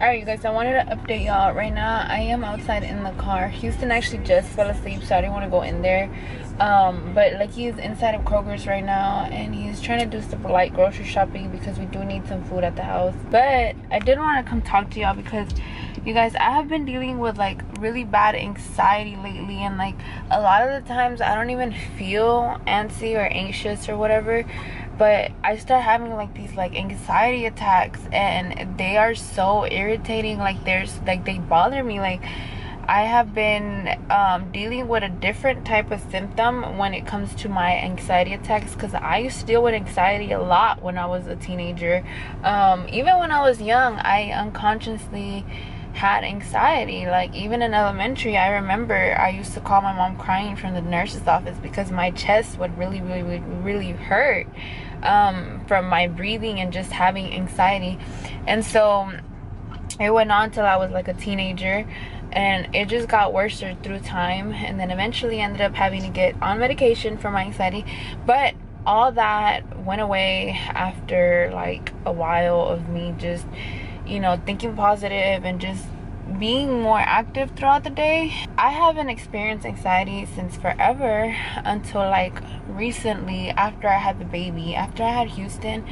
Alright, you guys, I wanted to update y'all. Right now, I am outside in the car. Houston actually just fell asleep, so I didn't want to go in there. Um, but like he's inside of Kroger's right now, and he's trying to do some light grocery shopping because we do need some food at the house. But I did want to come talk to y'all because you guys, I have been dealing with like really bad anxiety lately, and like a lot of the times I don't even feel antsy or anxious or whatever but I start having like these like anxiety attacks and they are so irritating like there's like they bother me like I have been um, dealing with a different type of symptom when it comes to my anxiety attacks because I used to deal with anxiety a lot when I was a teenager. Um, even when I was young, I unconsciously had anxiety. Like even in elementary, I remember I used to call my mom crying from the nurse's office because my chest would really, really, really, really hurt um, from my breathing and just having anxiety. And so it went on till I was like a teenager and it just got worse through time and then eventually ended up having to get on medication for my anxiety but all that went away after like a while of me just you know thinking positive and just being more active throughout the day. I haven't experienced anxiety since forever until like recently after I had the baby. After I had Houston,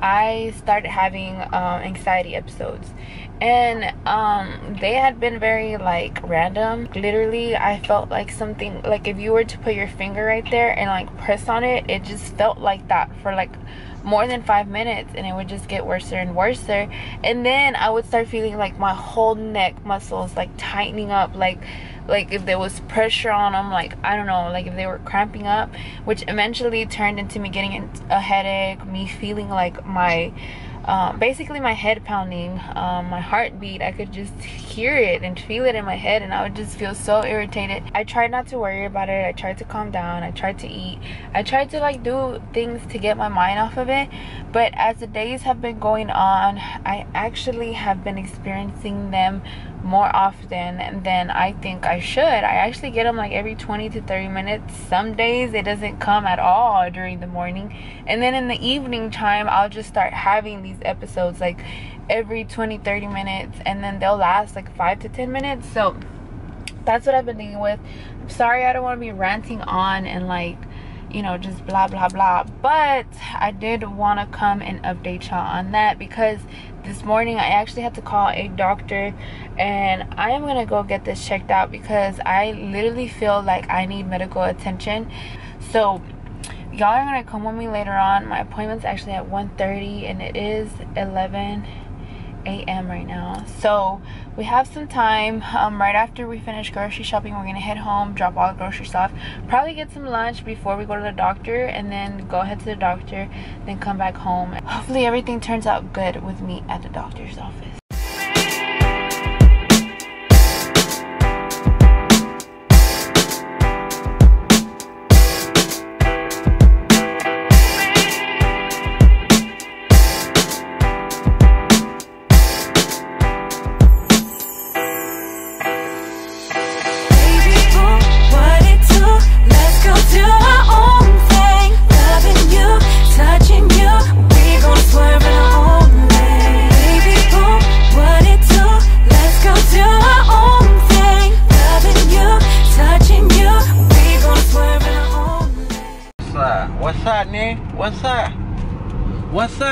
I started having um, anxiety episodes. And um, they had been very like random. Literally, I felt like something like if you were to put your finger right there and like press on it, it just felt like that for like more than five minutes and it would just get worse and worse and then i would start feeling like my whole neck muscles like tightening up like like if there was pressure on them like i don't know like if they were cramping up which eventually turned into me getting a headache me feeling like my um, basically my head pounding, um, my heartbeat. I could just hear it and feel it in my head, and I would just feel so irritated. I tried not to worry about it. I tried to calm down. I tried to eat. I tried to like do things to get my mind off of it. But as the days have been going on, I actually have been experiencing them more often than I think I should. I actually get them like every 20 to 30 minutes. Some days it doesn't come at all during the morning. And then in the evening time, I'll just start having these episodes like every 20 30 minutes and then they'll last like 5 to 10 minutes. So that's what I've been dealing with. I'm sorry I don't want to be ranting on and like you know, just blah blah blah. But I did want to come and update y'all on that because this morning I actually had to call a doctor and I am gonna go get this checked out because I literally feel like I need medical attention. So y'all are gonna come with me later on. My appointment's actually at 1:30 and it is 11 a.m. right now. So we have some time. Um, right after we finish grocery shopping, we're gonna head home, drop all the grocery stuff, probably get some lunch before we go to the doctor, and then go ahead to the doctor, then come back home. Hopefully everything turns out good with me at the doctor's office.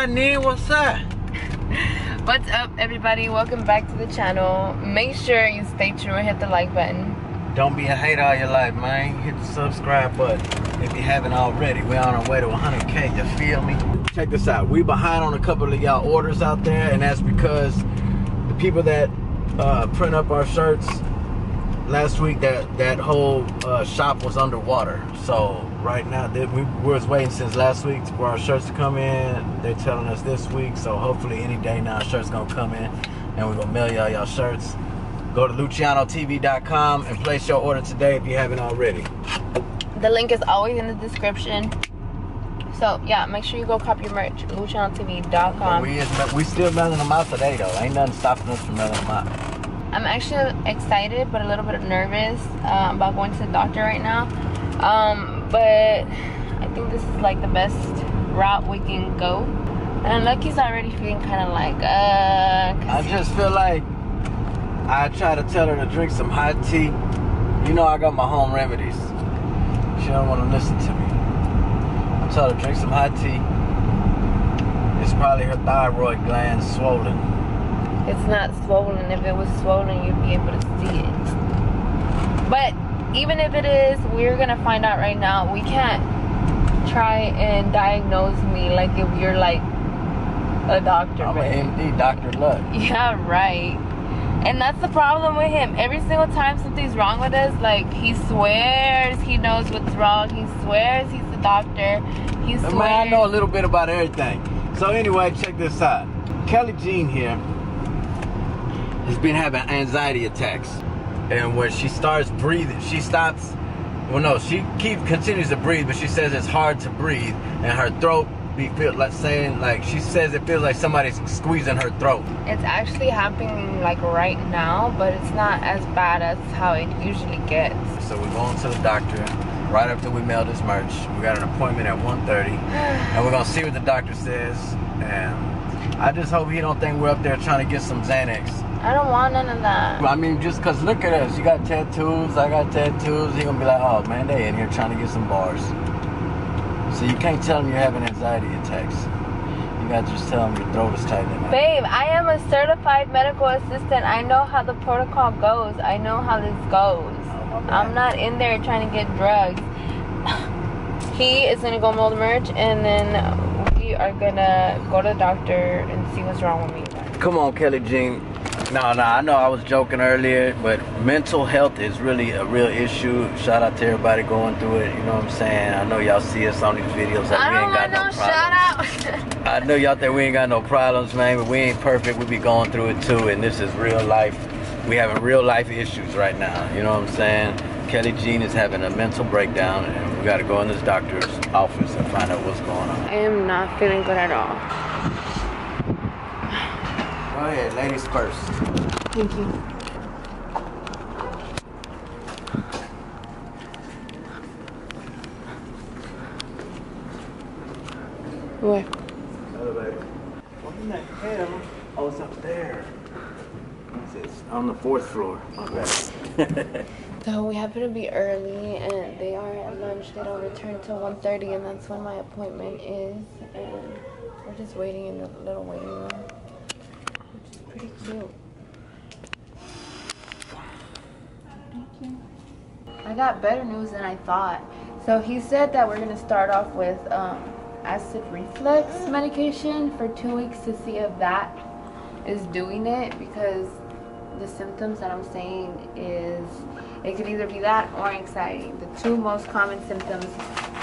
What's up, Nee? What's up? What's up, everybody? Welcome back to the channel. Make sure you stay true and hit the like button. Don't be a hater all your life, man. Hit the subscribe button if you haven't already. We're on our way to 100K, you feel me? Check this out. We behind on a couple of y'all orders out there, and that's because the people that uh, print up our shirts last week, that, that whole uh, shop was underwater. So right now. They, we, we was waiting since last week for our shirts to come in. They're telling us this week, so hopefully any day now, shirts gonna come in, and we're gonna mail y'all y'all shirts. Go to LucianoTV.com and place your order today if you haven't already. The link is always in the description. So yeah, make sure you go copy your merch. LucianoTV.com. We is, we still mailing them out today though. Ain't nothing stopping us from mailing them out. I'm actually excited but a little bit nervous uh, about going to the doctor right now. Um, but I think this is like the best route we can go And Lucky's already feeling kind of like, uh. I just feel like I try to tell her to drink some hot tea. You know I got my home remedies. She don't want to listen to me. I tell her to drink some hot tea. It's probably her thyroid gland swollen. It's not swollen. If it was swollen, you'd be able to see it. But even if it is, we're gonna find out right now. We can't try and diagnose me like if you're like a doctor. I'm an MD, Dr. Luck. Yeah, right. And that's the problem with him. Every single time something's wrong with us, like he swears he knows what's wrong. He swears he's the doctor. He swears. Man. I know a little bit about everything. So anyway, check this out. Kelly Jean here has been having anxiety attacks. And when she starts breathing, she stops. Well, no, she keep continues to breathe, but she says it's hard to breathe, and her throat be feel like saying like she says it feels like somebody's squeezing her throat. It's actually happening like right now, but it's not as bad as how it usually gets. So we're going to the doctor right after we mail this merch. We got an appointment at 1.30, and we're gonna see what the doctor says. And I just hope he don't think we're up there trying to get some Xanax. I don't want none of that. I mean, just cause look at us, you got tattoos, I got tattoos. He gonna be like, oh man, they in here trying to get some bars. So you can't tell him you're having anxiety attacks. You gotta just tell him your throat is tightening. up. Babe, I am a certified medical assistant. I know how the protocol goes. I know how this goes. Oh. I'm not in there trying to get drugs. he is gonna go mold merch, and then we are gonna go to the doctor and see what's wrong with me. Come on, Kelly Jean. No, no, I know I was joking earlier, but mental health is really a real issue. Shout out to everybody going through it. You know what I'm saying? I know y'all see us on these videos. Like I we don't ain't got want no, no, problems. shout out. I know y'all think we ain't got no problems, man, but we ain't perfect. We be going through it too, and this is real life. We having real life issues right now. You know what I'm saying? Kelly Jean is having a mental breakdown, and we got to go in this doctor's office and find out what's going on. I am not feeling good at all. Go ahead, ladies first. Thank you. What? Elevator. What in the hell? Oh, it's up there. It's on the fourth floor. My bad. So we happen to be early and they are at lunch. They don't return till 1.30 and that's when my appointment is. And we're just waiting in the little waiting room, which is pretty cute. I got better news than I thought. So he said that we're gonna start off with um, acid reflux medication for two weeks to see if that is doing it because the symptoms that I'm saying is it could either be that or anxiety. The two most common symptoms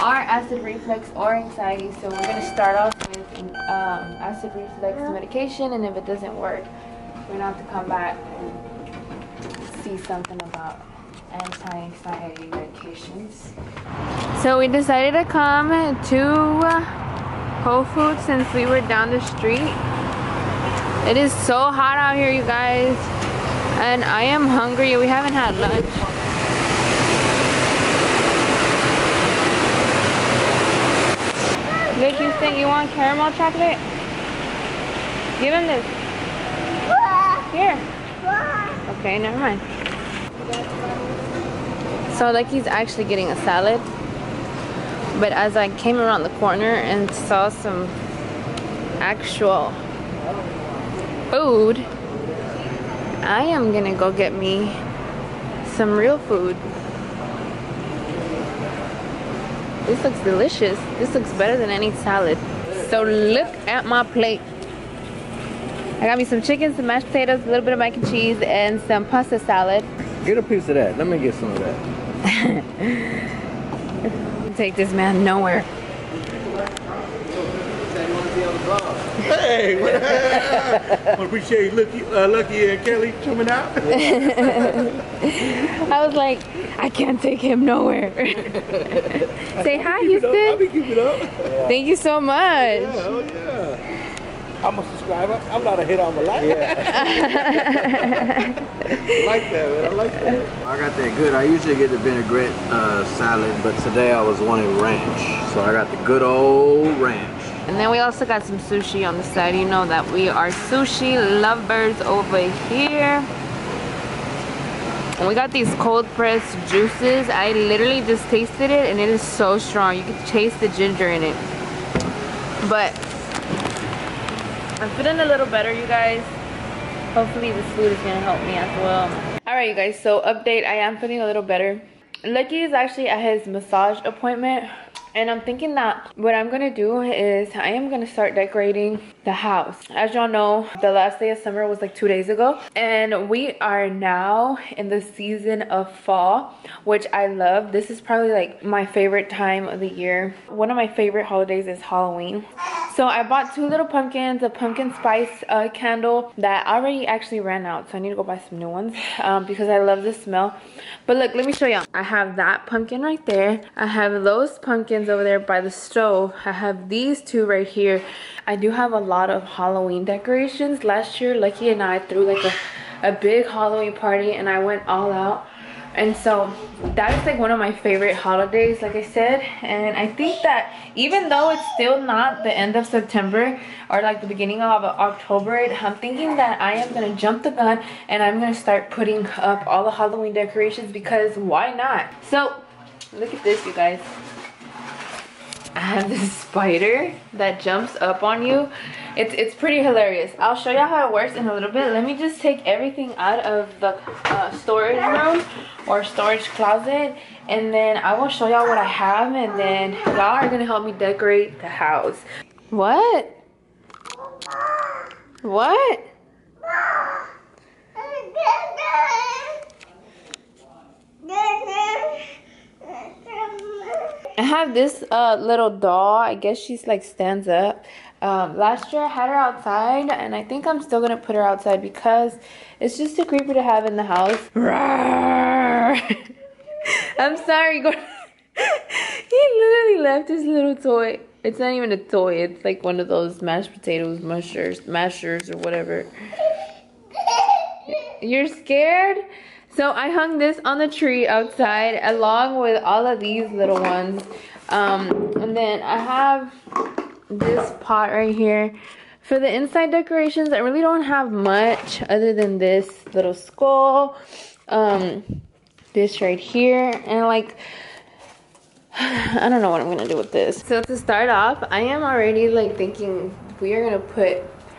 are acid reflux or anxiety. So we're gonna start off with um, acid reflux medication, and if it doesn't work, we're gonna have to come back and see something about anti-anxiety medications. So we decided to come to uh, Whole Foods since we were down the street. It is so hot out here, you guys. And I am hungry. We haven't had lunch. Nick Houston, you want caramel chocolate? Give him this. Here. Okay, never mind. So like he's actually getting a salad. But as I came around the corner and saw some actual food, I am gonna go get me some real food. This looks delicious. This looks better than any salad. So look at my plate. I got me some chicken, some mashed potatoes, a little bit of mac and cheese, and some pasta salad. Get a piece of that. Let me get some of that. Take this man nowhere. Hey, what I appreciate Lucky, uh, Lucky and Kelly coming out. I was like, I can't take him nowhere. Say hi, I'll Houston. be keeping up. Thank you so much. Hell yeah. I'm a subscriber. I'm not a hit on the like. I like that, man. I like that. I got that good. I usually get the vinaigrette uh, salad, but today I was wanting ranch. So I got the good old ranch. And then we also got some sushi on the side. You know that we are sushi lovers over here. And we got these cold pressed juices. I literally just tasted it and it is so strong. You can taste the ginger in it. But I'm feeling a little better, you guys. Hopefully this food is gonna help me as well. Alright, you guys, so update. I am feeling a little better. Lucky is actually at his massage appointment and I'm thinking that what I'm gonna do is I am gonna start decorating the house. As y'all know, the last day of summer was like two days ago. And we are now in the season of fall, which I love. This is probably like my favorite time of the year. One of my favorite holidays is Halloween. So I bought two little pumpkins, a pumpkin spice uh, candle that already actually ran out. So I need to go buy some new ones um, because I love the smell. But look, let me show y'all. I have that pumpkin right there. I have those pumpkins over there by the stove. I have these two right here. I do have a lot of Halloween decorations. Last year, Lucky and I threw like a, a big Halloween party and I went all out. And so that is like one of my favorite holidays like i said. And i think that even though it's still not the end of september or like the beginning of october i'm thinking that i am gonna jump the gun and i'm gonna start putting up all the halloween decorations because why not? So look at this you guys I have this spider that jumps up on you. It's it's pretty hilarious. I'll show you how it works in a little bit. Let me just take everything out of the uh, storage room or storage closet and then I will show y'all what I have and then y'all are gonna help me decorate the house. What? What? I have this uh, little doll. I guess she's like stands up. Um, last year I had her outside and I think I'm still gonna put her outside because it's just too creepy to have in the house. I'm sorry. he literally left his little toy. It's not even a toy. It's like one of those mashed potatoes, mushers, mashers, or whatever. You're scared? So I hung this on the tree outside along with all of these little ones. Um, and then I have this pot right here. For the inside decorations, I really don't have much other than this little skull. Um, this right here. And like, I don't know what I'm going to do with this. So to start off, I am already like thinking we are going to put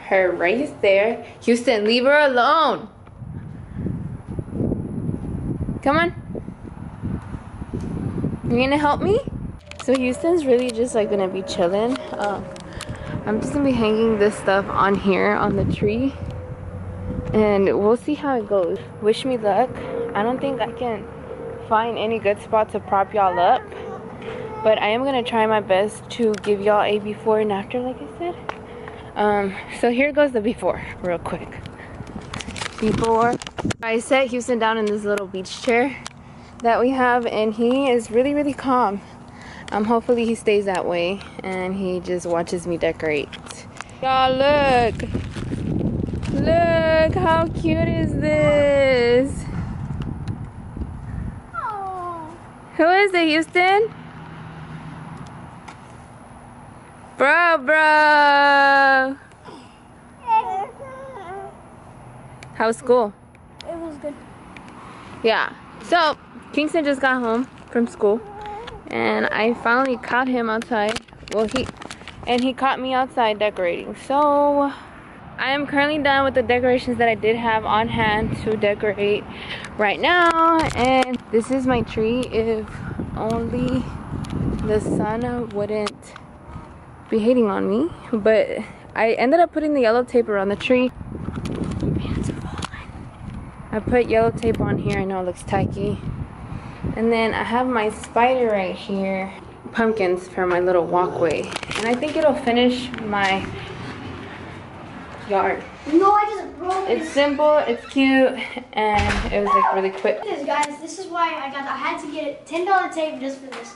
her right there. Houston, leave her alone. Come on. You're gonna help me? So Houston's really just like gonna be chilling. Uh, I'm just gonna be hanging this stuff on here on the tree. And we'll see how it goes. Wish me luck. I don't think I can find any good spot to prop y'all up. But I am gonna try my best to give y'all a before and after like I said. Um, so here goes the before real quick before. I set Houston down in this little beach chair that we have and he is really really calm. Um, hopefully he stays that way and he just watches me decorate. Y'all look! Look how cute is this? Who is it Houston? Bro, bro! How was school? Yeah. So, Kingston just got home from school. And I finally caught him outside. Well, he... And he caught me outside decorating. So, I am currently done with the decorations that I did have on hand to decorate right now. And this is my tree if only the sun wouldn't be hating on me. But I ended up putting the yellow tape around the tree I put yellow tape on here. I know it looks tacky. And then I have my spider right here. Pumpkins for my little walkway. And I think it'll finish my yard. No, I just broke it. It's simple, it's cute, and it was like really quick. This guys, this is why I got. I had to get it ten dollar tape just for this.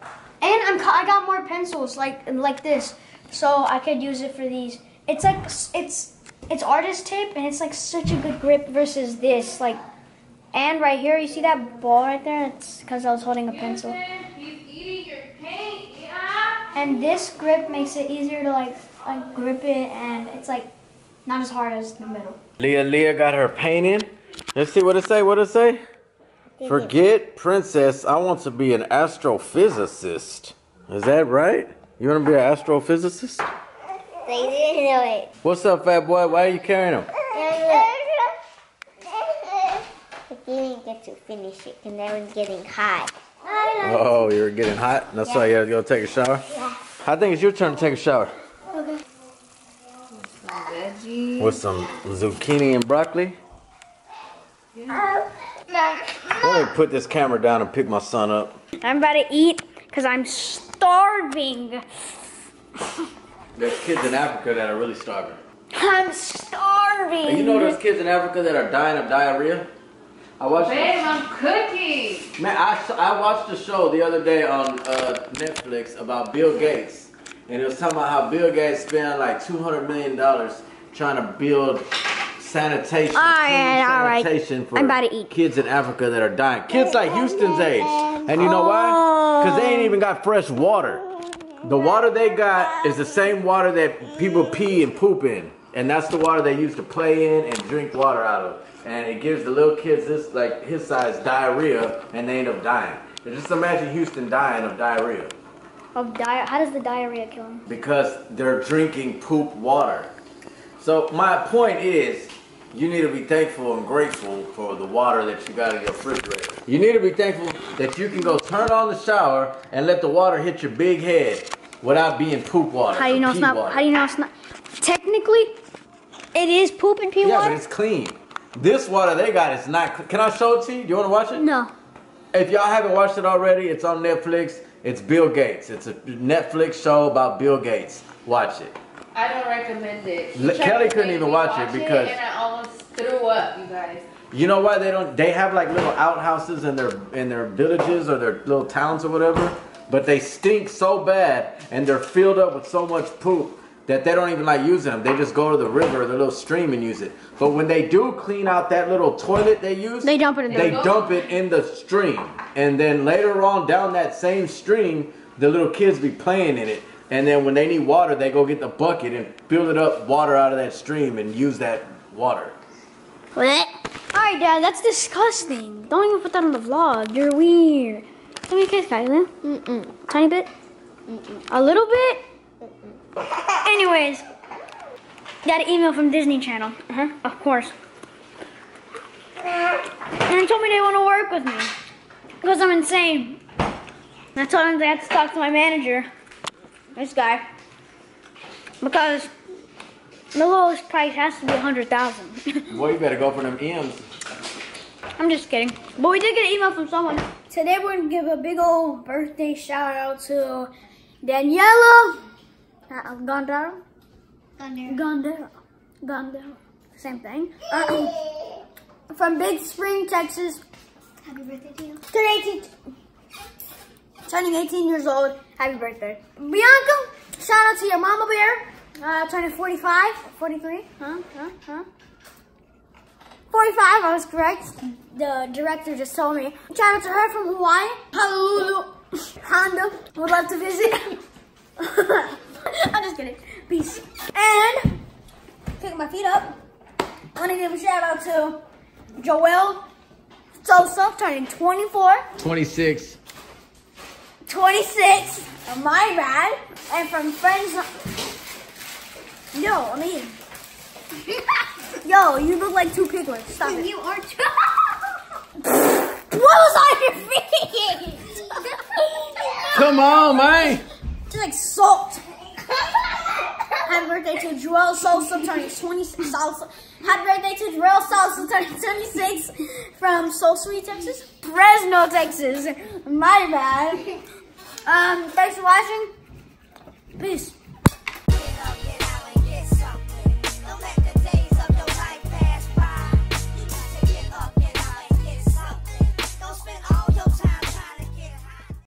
And I'm I got more pencils like like this, so I could use it for these. It's like it's it's artist tape and it's like such a good grip versus this like and right here you see that ball right there it's because I was holding a pencil He's eating your paint, yeah? and this grip makes it easier to like like grip it, and it's like not as hard as the middle. Leah Leah got her painting. Let's see what it say. What it say? Forget princess. I want to be an astrophysicist. Is that right? You want to be an astrophysicist? They didn't know it. What's up, fat boy? Why are you carrying him? But you didn't get to finish it because I was getting hot. Oh, you're getting hot. That's why you had to go take a shower. I think it's your turn to take a shower. Veggie. With some zucchini and broccoli. Let me put this camera down and pick my son up. I'm about to eat because I'm starving. There's kids in Africa that are really starving. I'm starving. And you know there's kids in Africa that are dying of diarrhea? I watched Babe, I'm cooking. Man, I, s- I watched a show the other day on uh, Netflix about Bill Gates. And it was talking about how Bill Gates spent like $200 million trying to build sanitation, All clean right, all right. sanitation for I'm about to eat. kids in Africa that are dying. Kids like Houston's age. And you know why? Because they ain't even got fresh water. The water they got is the same water that people pee and poop in. And that's the water they used to play in and drink water out of. And it gives the little kids this, like his size, diarrhea, and they end up dying. And just imagine Houston dying of diarrhea Of di- How does the diarrhea kill him? because they're drinking poop water. So my point is, you need to be thankful and grateful for the water that you got in your refrigerator. You need to be thankful that you can go turn on the shower and let the water hit your big head without being poop water. How do you know it's not? water. How do you know it's not? Technically, it is poop and pee Yeah, water. but it's clean. This water they got is not. Can I show it to you? Do you want to watch it? No. If y'all haven't watched it already, it's on Netflix. It's Bill Gates. It's a Netflix show about Bill Gates. Watch it. I don't recommend it. Le- She tried Kelly couldn't even me watch it because- and I almost threw up, you guys. You know why they don't? They have like little outhouses in their in their villages or their little towns or whatever, but they stink so bad and they're filled up with so much poop that they don't even like using them. They just go to the river or the little stream and use it. But when they do clean out that little toilet they use, They dump it in They dump it in the stream, and then later on down that same stream, the little kids be playing in it. And then when they need water, they go get the bucket and fill it up water out of that stream and use that water. What? Alright, Dad, that's disgusting. Don't even put that on the vlog. You're weird. Let me kiss Kylie. Mm-mm. Tiny bit? Mm-mm. A little bit? Mm-mm. Anyways, got an email from Disney Channel. Uh-huh, of course. And they told me they want to work with me. Because I'm insane. And I told them they had to talk to my manager. This guy. Because the lowest price has to be a hundred thousand. Boy, you better go for them M's. I'm just kidding. But we did get an email from someone. Today we're gonna give a big old birthday shout out to Daniela uh, Gondaro. Gondaro. Gondaro. Same thing. Uh, from Big Spring, Texas. Happy birthday to you. Today, 18, turning 18 years old. Happy birthday. Bianca, shout out to your mama bear. Uh, turning 45, 43. Huh? Huh? Huh? 45, I was correct. The director just told me. Shout out to her from Hawaii. Honolulu, Honda. Would love to visit. I'm just kidding. Peace. And, picking my feet up, I want to give a shout out to Joel Sosa, turning 24. 26. 26. Oh, my bad. And from friends. no, I mean. Yo, you look like two piglets. Stop it. You are too. What was on your feet? Come on, man. Just like salt. Happy birthday to Joel Sosa, turning 26. Salsa. Happy birthday to Joel Salsa, turning 26 from Soul Sweet, Texas. Fresno, Texas. My bad. Um, thanks for watching. Peace.